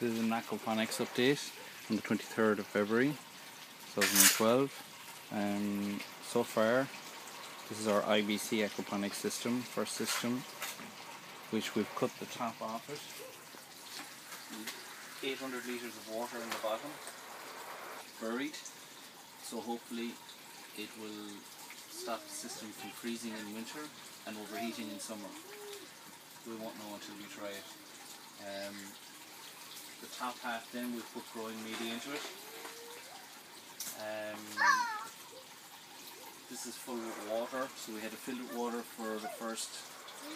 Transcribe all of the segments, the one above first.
This is an aquaponics update on the 23rd of February 2012. Um, so far, this is our IBC aquaponics system, first system, which we've cut the top off it. 800 litres of water in the bottom, buried, so hopefully it will stop the system from freezing in winter and overheating in summer. We won't know until we try it. Um, the top half then we put growing media into it. Um, this is full with water, so we had to fill it with water for the first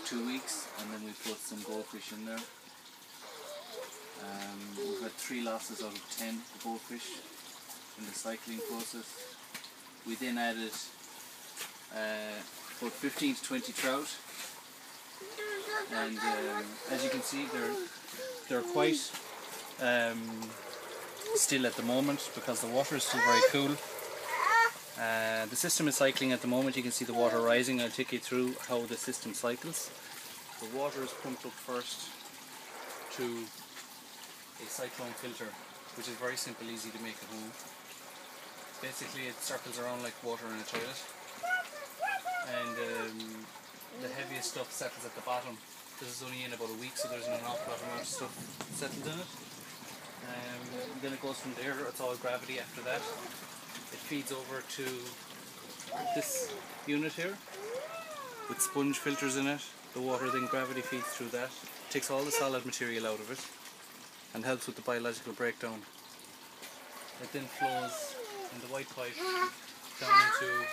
two weeks and then we put some goldfish in there. Um, we've had three losses out of ten goldfish in the cycling process. We then added uh, about 15 to 20 trout and um, as you can see they're they're quite um, still at the moment because the water is still very cool. Uh, the system is cycling at the moment, you can see the water rising. I'll take you through how the system cycles. The water is pumped up first to a cyclone filter, which is very simple, easy to make at home. Basically it circles around like water in a toilet. And um, the heaviest stuff settles at the bottom. This is only in about a week, so there's an awful lot of stuff settled in it. Um, then it goes from there, it's all gravity after that. It feeds over to this unit here with sponge filters in it. The water then gravity feeds through that, takes all the solid material out of it and helps with the biological breakdown. It then flows in the white pipe down into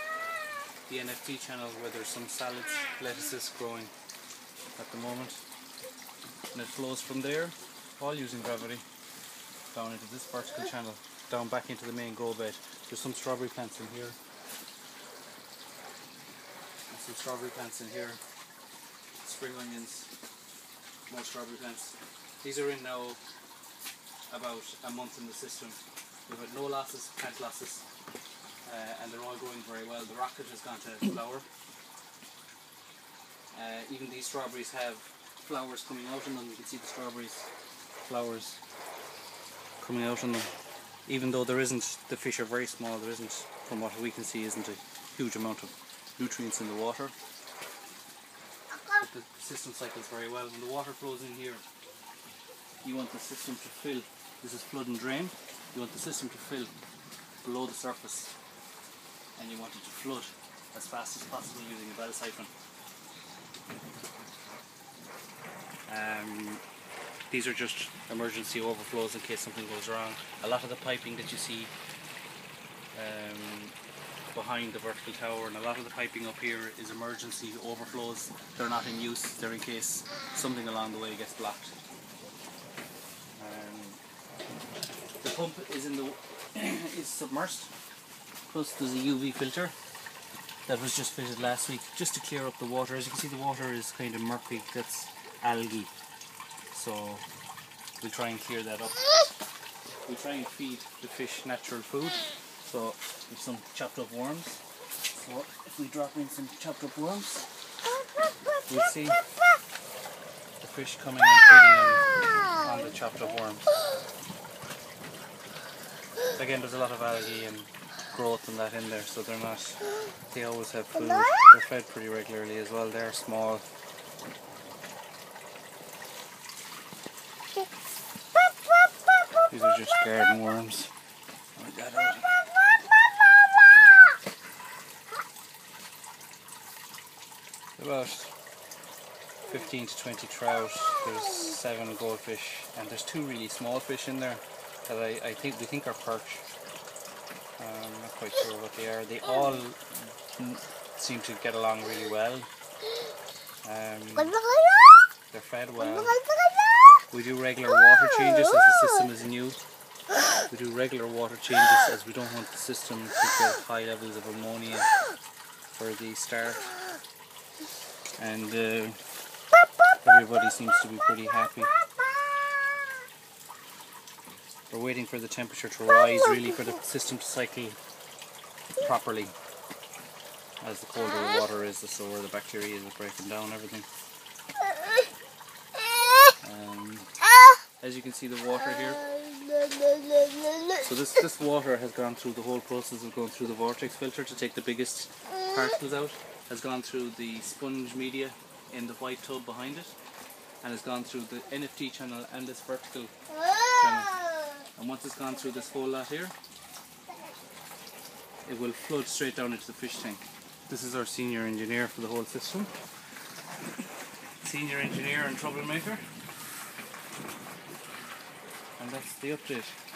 the NFT channel where there's some salads, lettuces growing at the moment. And it flows from there, all using gravity, down into this vertical channel, down back into the main grow bed. There's some strawberry plants in here. And some strawberry plants in here. Spring onions, more strawberry plants. These are in now about a month in the system. We've had no losses, plant losses, uh, and they're all going very well. The rocket has gone to flower. Uh, even these strawberries have flowers coming out on them. You can see the strawberries, flowers coming out on them. Even though there isn't, the fish are very small, there isn't, from what we can see, isn't a huge amount of nutrients in the water. But the system cycles very well. When the water flows in here, you want the system to fill. This is flood and drain. You want the system to fill below the surface and you want it to flood as fast as possible using a bell siphon. Um, these are just emergency overflows in case something goes wrong. A lot of the piping that you see um, behind the vertical tower and a lot of the piping up here is emergency overflows. They're not in use, they're in case something along the way gets blocked. Um, the pump is in the is submersed. Plus there's a UV filter that was just fitted last week just to clear up the water. As you can see the water is kind of murky, that's algae. So we'll try and clear that up. We try and feed the fish natural food. So with some chopped up worms. So if we drop in some chopped up worms, we'll see the fish coming and feeding on the chopped up worms. Again, there's a lot of algae and growth and that in there, so they're not. They always have food. They're fed pretty regularly as well. They're small. These are just garden worms. That out. About 15 to 20 trout. There's seven goldfish, and there's two really small fish in there that I, I think we think are perch. I'm not quite sure what they are. They all seem to get along really well. Um, they're fed well. We do regular water changes as the system is new. We do regular water changes as we don't want the system to get high levels of ammonia for the start. And uh, everybody seems to be pretty happy. We're waiting for the temperature to rise really for the system to cycle properly. As the colder the water is, the slower the bacteria is breaking down everything. Um, as as you can see the water here. So this, this water has gone through the whole process of going through the vortex filter to take the biggest particles out, has gone through the sponge media in the white tub behind it, and has gone through the NFT channel and this vertical channel. And once it's gone through this whole lot here, it will flood straight down into the fish tank. This is our senior engineer for the whole system. Senior engineer and troublemaker. And that's the update.